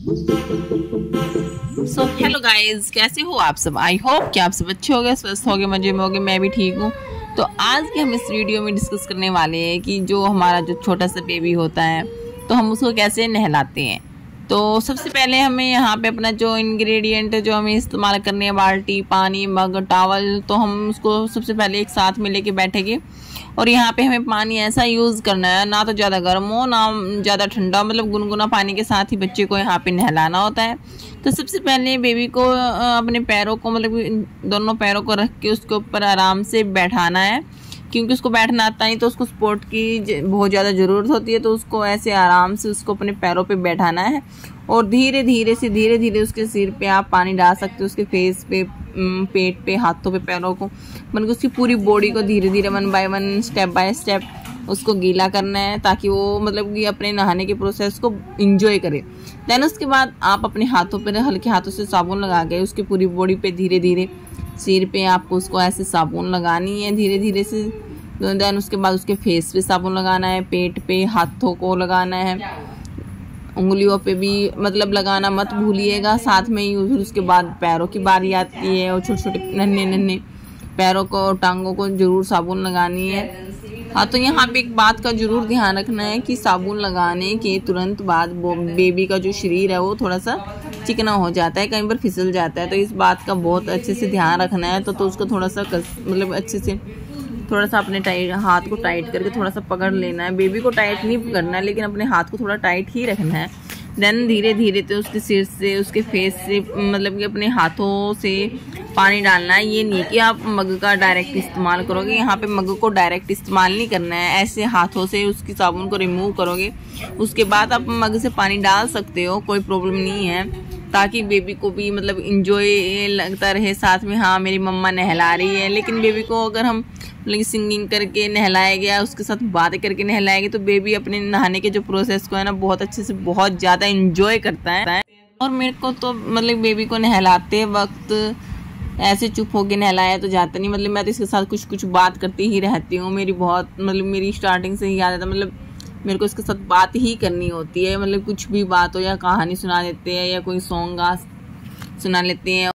So hello guys कैसे हो आप सब? आई होप कि आप सब अच्छे हो गए स्वस्थ हो गए मज़े में हो गए मैं भी ठीक हूँ। तो आज के हम इस वीडियो में डिस्कस करने वाले हैं कि जो हमारा जो छोटा सा बेबी होता है तो हम उसको कैसे नहलाते हैं। तो सबसे पहले हमें यहाँ पे अपना जो इंग्रेडिएंट जो हमें इस्तेमाल करने हैं, बाल्टी, पानी, मग टावल तो हम उसको सबसे पहले एक साथ में लेके बैठेंगे। और यहाँ पे हमें पानी ऐसा यूज़ करना है, ना तो ज़्यादा गर्म हो, ना ज़्यादा ठंडा मतलब गुनगुना पानी के साथ ही बच्चे को यहाँ पे नहलाना होता है। तो सबसे पहले बेबी को अपने पैरों को मतलब दोनों पैरों को रख के उसके ऊपर आराम से बैठाना है। क्योंकि उसको बैठना आता नहीं तो उसको सपोर्ट की बहुत ज़्यादा ज़रूरत होती है तो उसको ऐसे आराम से उसको अपने पैरों पे बैठाना है। और धीरे धीरे से धीरे धीरे उसके सिर पे आप पानी डाल सकते हो, उसके फेस पे पेट पे, हाथों पे, पैरों को। मतलब उसकी पूरी बॉडी को धीरे धीरे one by one step by step उसको गीला करना है, ताकि वो मतलब कि अपने नहाने के प्रोसेस को इंजॉय करे। देन उसके बाद आप अपने हाथों पर हल्के हाथों से साबुन लगा के उसकी पूरी बॉडी पे धीरे धीरे सिर पे आपको उसको ऐसे साबुन लगानी है धीरे धीरे से। देन उसके बाद उसके फेस पे साबुन लगाना है पेट पे हाथों को लगाना है। उंगलियों पे भी मतलब लगाना मत भूलिएगा साथ में ही उसके बाद पैरों की बारी आती है और छोटे छोटे नन्हे नन्हे पैरों को और टांगों को ज़रूर साबुन लगानी है। हाँ तो यहाँ पे एक बात का ज़रूर ध्यान रखना है कि साबुन लगाने के तुरंत बाद बेबी का जो शरीर है वो थोड़ा सा चिकना हो जाता है कहीं पर फिसल जाता है। तो इस बात का बहुत अच्छे से ध्यान रखना है तो, तो उसको थोड़ा सा मतलब अच्छे से थोड़ा सा अपने टाइट हाथ को टाइट करके थोड़ा सा पकड़ लेना है। बेबी को टाइट नहीं करना है, लेकिन अपने हाथ को थोड़ा टाइट ही रखना है। देन धीरे धीरे तो उसके सिर से, उसके फेस से मतलब कि अपने हाथों से पानी डालना है। ये नहीं कि आप मग का डायरेक्ट इस्तेमाल करोगे। यहाँ पे मग को डायरेक्ट इस्तेमाल नहीं करना है। ऐसे हाथों से उसकी साबुन को रिमूव करोगे। उसके बाद आप मग से पानी डाल सकते हो, कोई प्रॉब्लम नहीं है। ताकि बेबी को भी मतलब इंजॉय लगता रहे। साथ में हाँ मेरी मम्मा नहला रही है। लेकिन बेबी को अगर हम मतलब सिंगिंग करके नहलाया गया, उसके साथ बातें करके नहलाया गया तो बेबी अपने नहाने के जो प्रोसेस को है ना, बहुत अच्छे से, बहुत ज़्यादा इंजॉय करता है। और मेरे को तो मतलब बेबी को नहलाते वक्त ऐसे चुप होके नहलाया तो जाता नहीं मतलब मैं तो इसके साथ कुछ कुछ बात करती ही रहती हूँ, मेरी बहुत मतलब मेरी स्टार्टिंग से ही याद आता मतलब मेरे को इसके साथ बात ही करनी होती है मतलब कुछ भी बात हो या कहानी सुना देते हैं या कोई सॉन्ग सुना लेते हैं।